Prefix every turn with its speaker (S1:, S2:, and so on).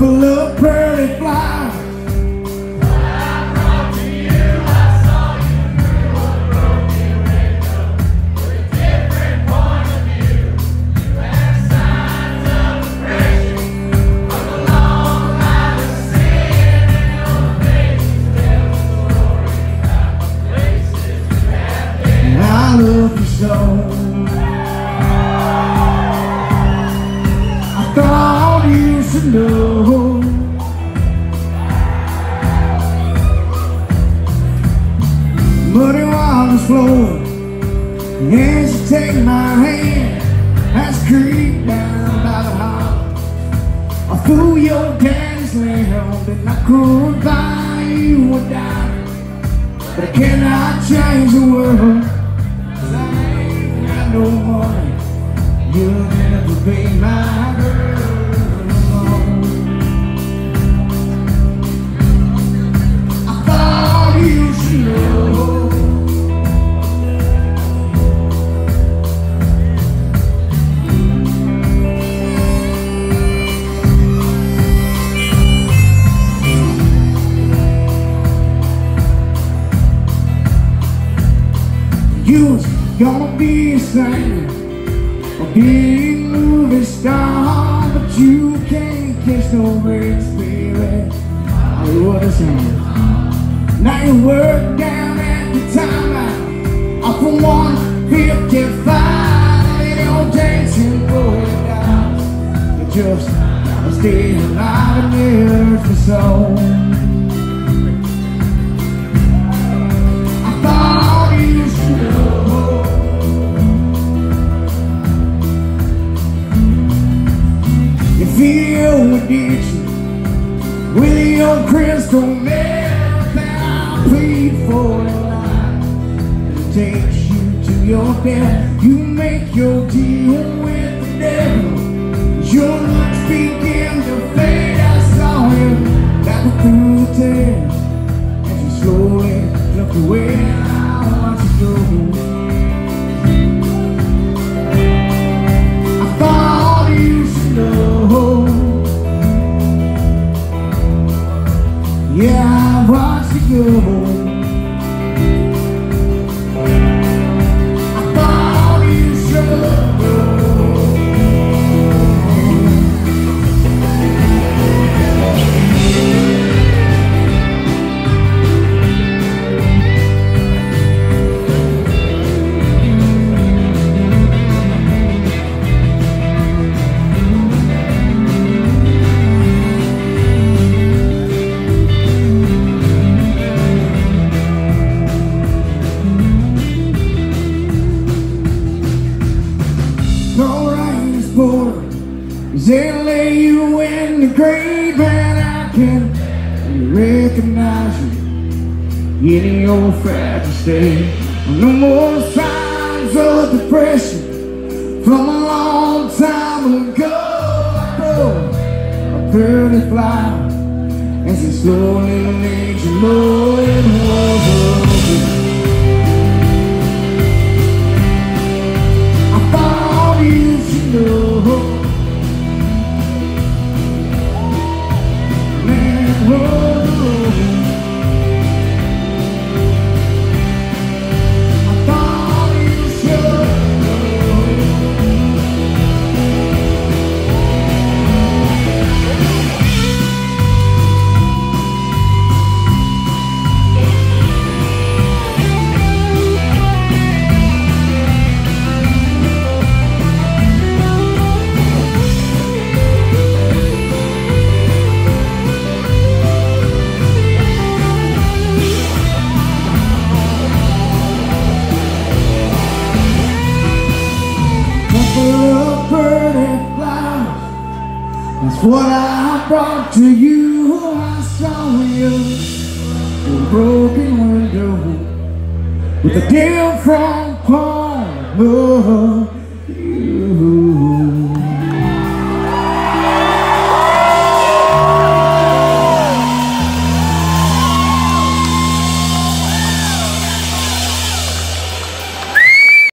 S1: couple of pretty flowers. And flowing, and she take my hand. Let's creep down by the harbor. I threw your daddy's land, and I could buy you a dime. But I cannot change the world Cause I ain't got no money You'll never be my You was gonna be a singer, a big movie star, but you can't catch no breaks, baby. Hollywood is saying. Now you work down at the time up for one fifty-five, ain't no dancing going down. Just stay alive and live for so. Feel addiction with your crystal meth that I plead for in life. It takes you to your death. You make your deal with the devil. Your looks begin to fade. I saw you back through the tears as you slowly look away. They lay you in the grave and I can recognize you in your fragile state. No more signs of depression from a long time ago. I a pretty flower as it slowly makes you know it was what I brought to you. I saw through a broken window with a deal from home.